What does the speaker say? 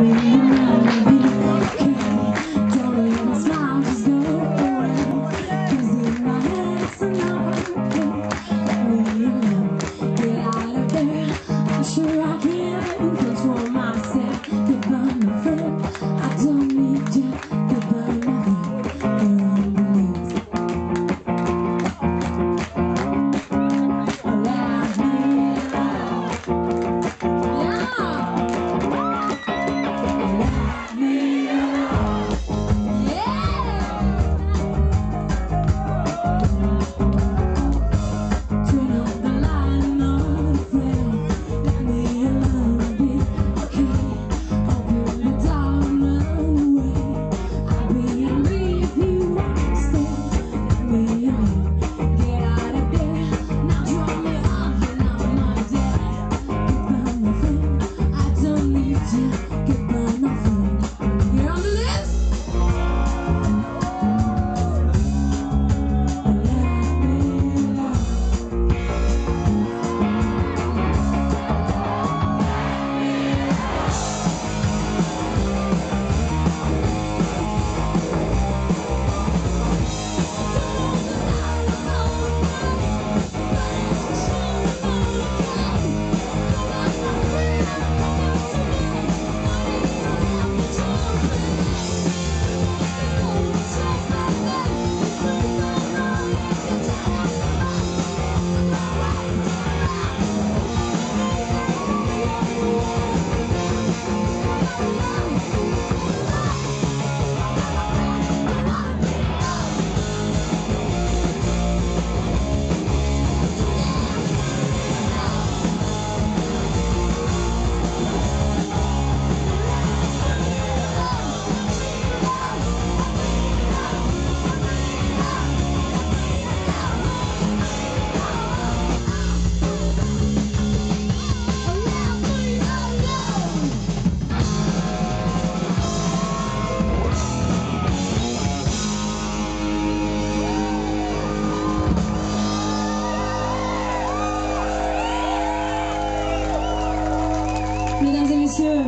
Thank you. Mesdames et messieurs,